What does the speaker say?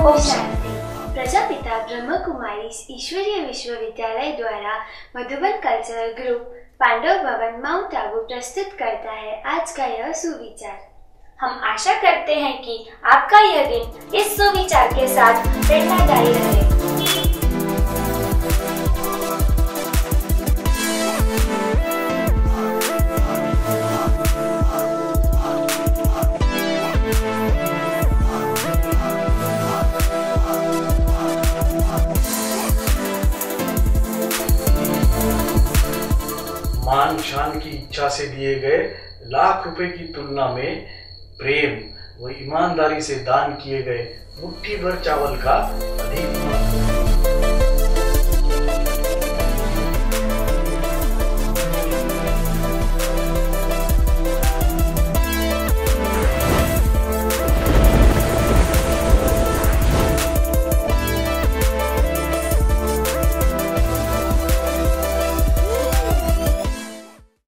प्रजापिता ब्रह्म कुमारी ईश्वरीय विश्वविद्यालय द्वारा मधुबन कल्चरल ग्रुप पांडव भवन माउंट आबू प्रस्तुत करता है। आज का यह सुविचार। हम आशा करते हैं कि आपका यह दिन इस सुविचार के साथ प्रेरणादायी रहे। मान शान की इच्छा से दिए गए लाख रुपए की तुलना में प्रेम व ईमानदारी से दान किए गए मुट्ठी भर चावल का अधिक महत्व।